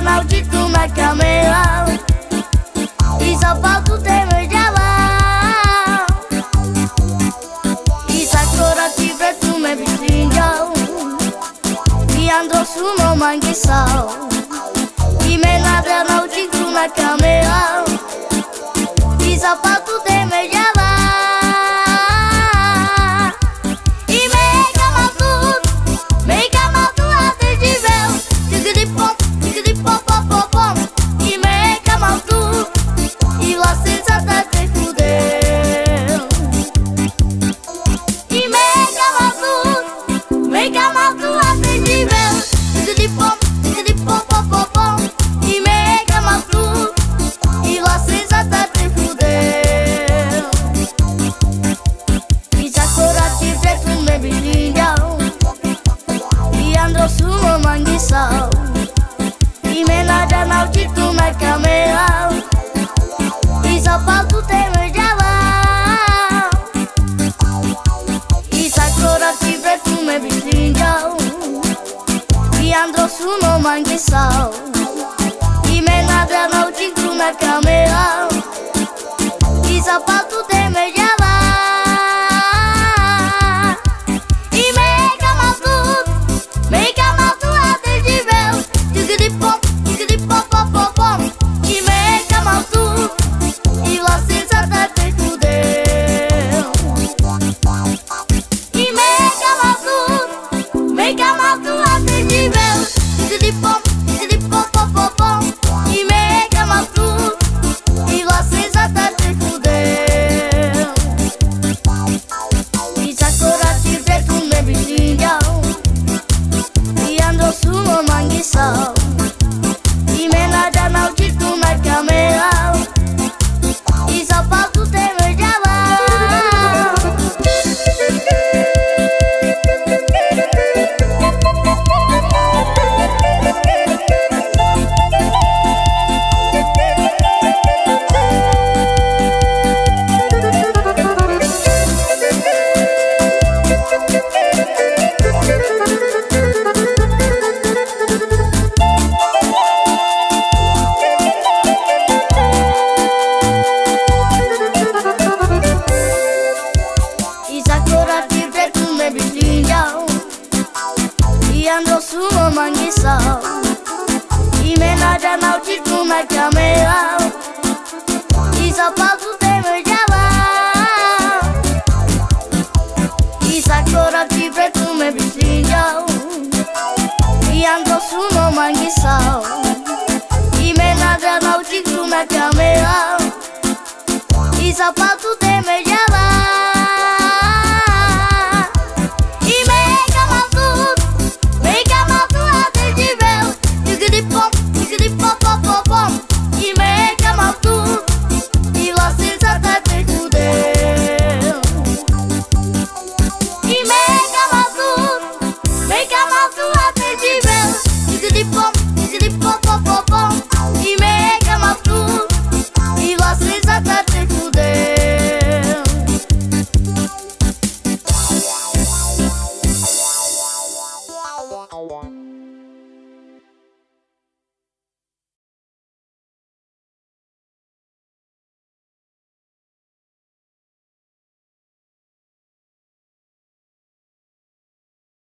é maldito Macameão E só falta o temor de amar E sacora que preto me pinjão E andou sumo mangue sol E menada maldito Macameão Imena de anal de tu me camela E São Paulo tem I andro sumo mangisao I menada na camera I sapato te me I sakurati pretu me bilingao I andro sumo mangisao I menada na utitu na camera I sapato te me java I sakurati pretu me bilingao I andro sumo mangisao I menada na utitu na camera I sapato te me java